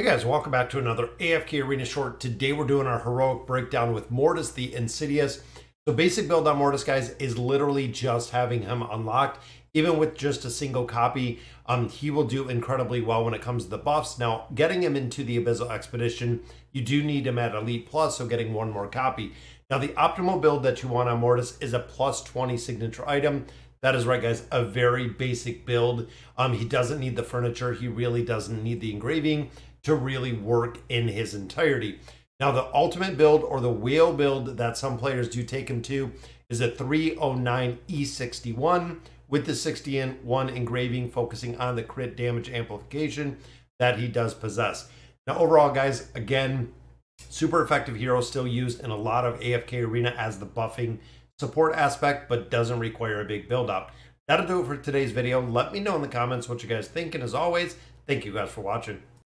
Hey guys, welcome back to another AFK Arena short. Today we're doing our heroic breakdown with Mortas the Insidious. So basic build on Mortas, guys, is literally just having him unlocked. Even with just a single copy, um, he will do incredibly well when it comes to the buffs. Now, getting him into the Abyssal Expedition, you do need him at Elite Plus, so getting one more copy. Now, the optimal build that you want on Mortas is a plus 20 signature item. That is right, guys. A very basic build. Um, he doesn't need the furniture. He really doesn't need the engraving to really work in his entirety. Now, the ultimate build or the whale build that some players do take him to is a 309 E61 with the 60 in one engraving focusing on the crit damage amplification that he does possess. Now, overall, guys, again, super effective hero still used in a lot of AFK Arena as the buffing support aspect, but doesn't require a big build out. That'll do it for today's video. Let me know in the comments what you guys think. And as always, thank you guys for watching.